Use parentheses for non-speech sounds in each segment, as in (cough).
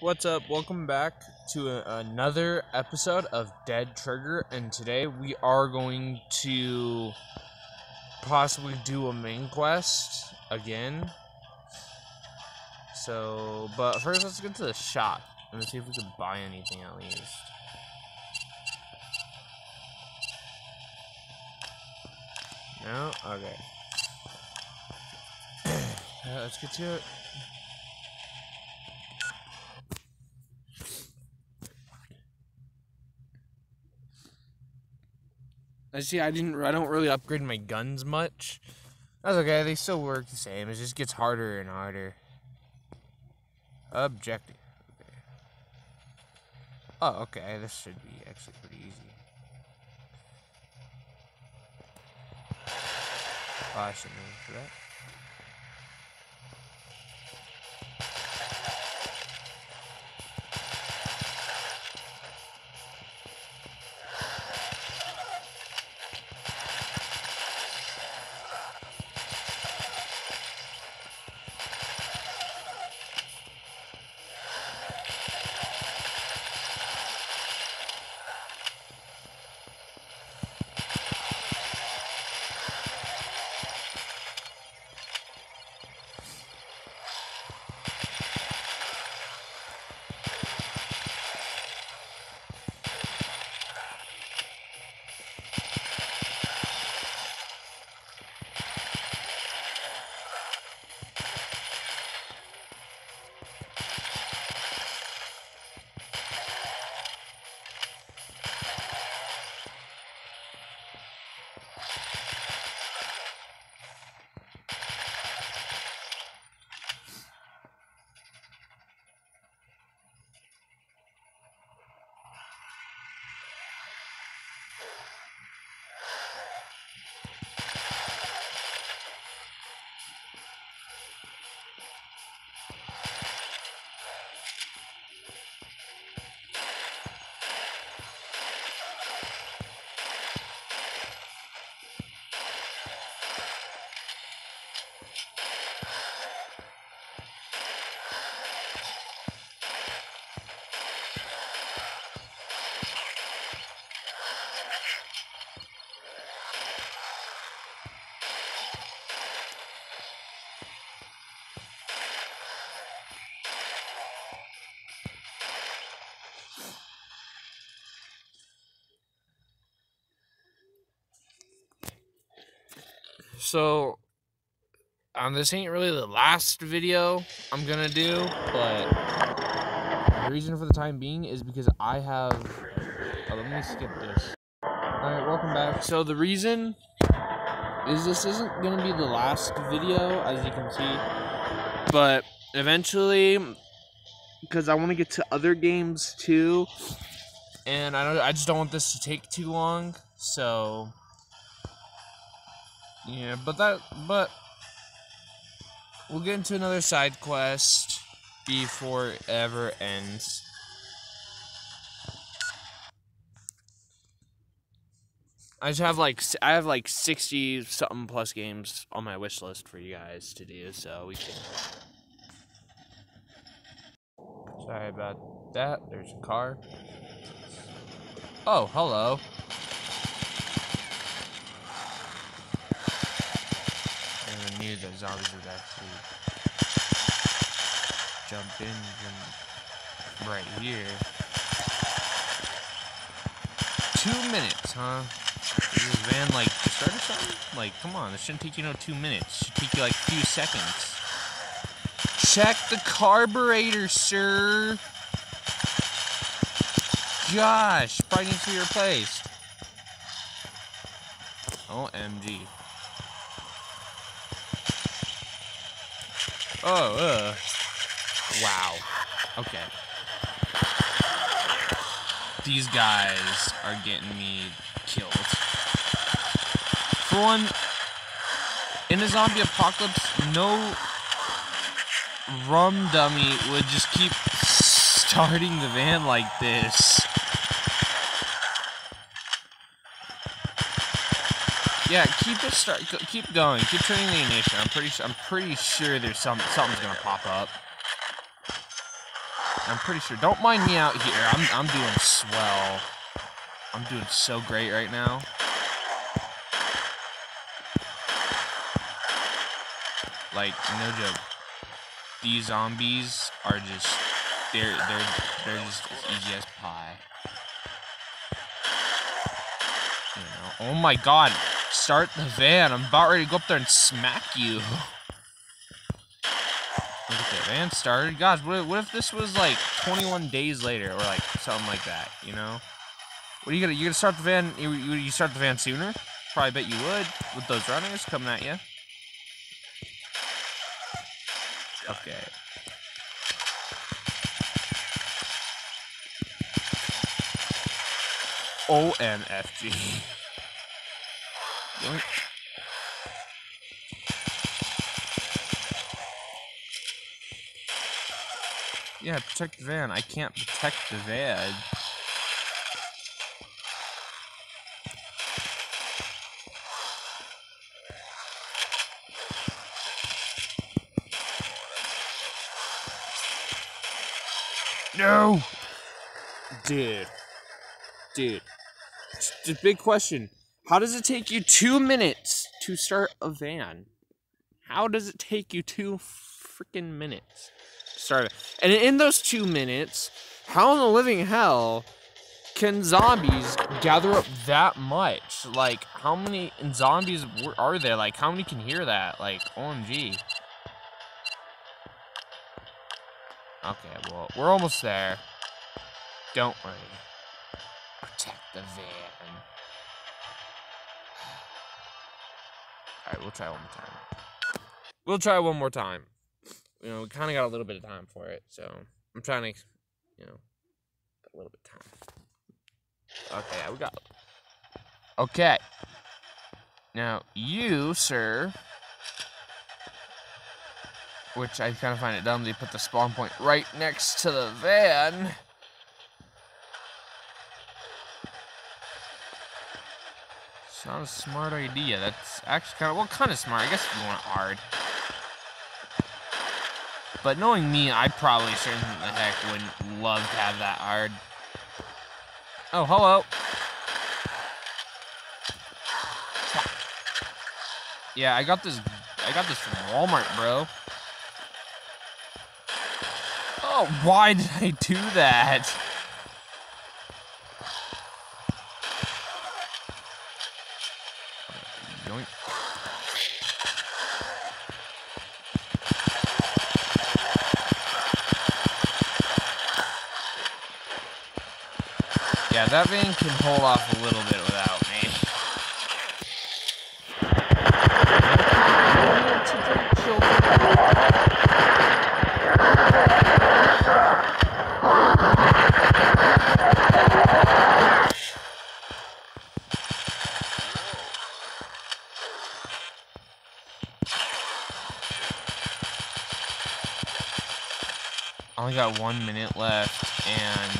What's up? Welcome back to a, another episode of Dead Trigger, and today we are going to possibly do a main quest again. So, but first let's get to the shop and see if we can buy anything at least. No? Okay. (clears throat) Let's get to it. I see. I didn't. I don't really upgrade my guns much. That's okay. They still work the same. It just gets harder and harder. Objective. Okay. Oh, okay. This should be actually pretty easy. Oh, I shouldn't for that. So, um, this ain't really the last video I'm gonna do, but the reason for the time being is because I have. Oh, let me skip this. Alright, welcome back. So, the reason is this isn't gonna be the last video, as you can see, but eventually, because I want to get to other games too, and I don't, I just don't want this to take too long, so. Yeah, but that, but we'll get into another side quest before it ever ends. I just have like I have like sixty something plus games on my wish list for you guys to do, so we can. Sorry about that. There's a car. Oh, hello. Knew the zombies would actually jump in from right here. Two minutes, huh? Is this van like to start or something? Like, come on, this shouldn't take you no two minutes. It should take you like a few seconds. Check the carburetor, sir. Gosh, probably needs to be replaced. OMG. Oh, uh. Wow. Okay. These guys are getting me killed. For one, in a zombie apocalypse, no rum dummy would just keep (laughs) starting the van like this. Yeah, keep it start. Keep going. Keep turning the ignition. I'm pretty. I'm pretty sure there's some something's gonna pop up. I'm pretty sure. Don't mind me out here. I'm, I'm doing swell. I'm doing so great right now. Like, no joke. These zombies are just they're they're they're just as easy as pie. You know. Oh my god. Start the van. I'm about ready to go up there and smack you. Look at the van started. Gosh, what, if this was like 21 days later or like something like that, you know? What are you gonna you gonna start the van you, you, you start the van sooner? Probably bet you would with those runners coming at you. Okay. OMFG. (laughs) Yoink. Yeah, protect the van. I can't protect the van. No! Dude. Dude. The big question. How does it take you two minutes to start a van? How does it take you two freaking minutes to start it? And in those two minutes, how in the living hell can zombies gather up that much? Like, how many zombies are there? Like, how many can hear that? Like, OMG. Okay, well, we're almost there. Don't worry. Protect the van. We'll try one more time. We'll try one more time. You know, we kind of got a little bit of time for it, so I'm trying to, you know, a little bit of time. Okay, yeah, we got. Okay. Now, you, sir, which I kind of find it dumb they put the spawn point right next to the van. Not a smart idea. That's actually kind of, well, kind of smart. I guess if you want hard. But knowing me, I probably certainly the heck would love to have that hard. Oh, hello. Yeah, I got this. I got this from Walmart, bro. Oh, why did I do that? Yoink. Yeah, that van can hold off a little bit without me. I only got one minute left, and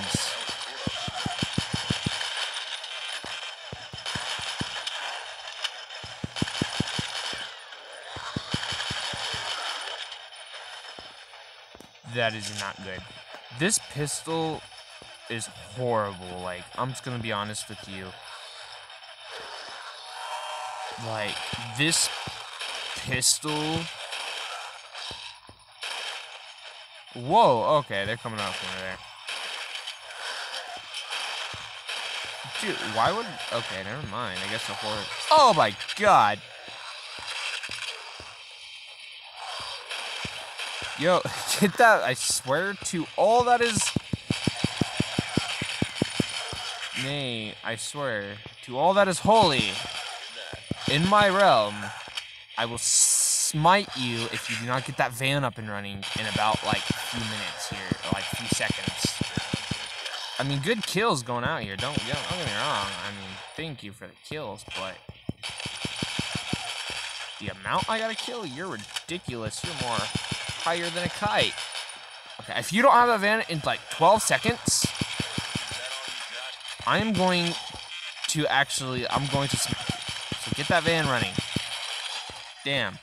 that is not good. This pistol is horrible. Like, I'm just gonna be honest with you. Like, this pistol. Whoa, okay, they're coming out from there. Dude, why would. Okay, never mind. I guess the horse. Oh my god! Yo, (laughs) get that. I swear to all that is. Nay, I swear to all that is holy in my realm, I will smite you if you do not get that van up and running in about like a few minutes here, like a few seconds. I mean, good kills going out here. Don't, don't get me wrong. I mean, thank you for the kills, but the amount I gotta kill, you're ridiculous. You're more higher than a kite. Okay, if you don't have that van in like 12 seconds, I am going to actually, I'm going to, so get that van running. Damn.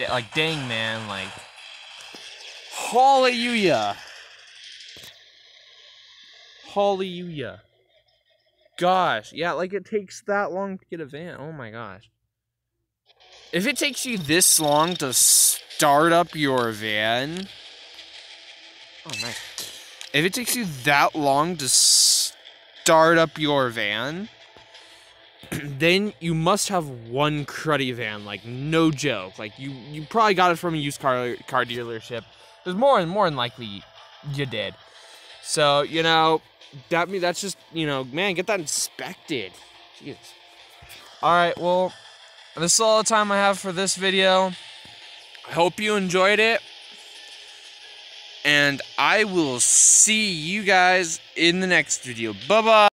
Like, dang, man, like, hallelujah. Hallelujah. Gosh, yeah, like it takes that long to get a van. Oh my gosh. If it takes you this long to start up your van, Oh nice. if it takes you that long to start up your van, (clears throat) then you must have one cruddy van, like no joke. Like you, you probably got it from a used car car dealership. There's more and more than likely you did. So you know that me that's just you know man get that inspected. Jesus. All right, well this is all the time I have for this video. I hope you enjoyed it. and I will see you guys in the next video. Bye bye.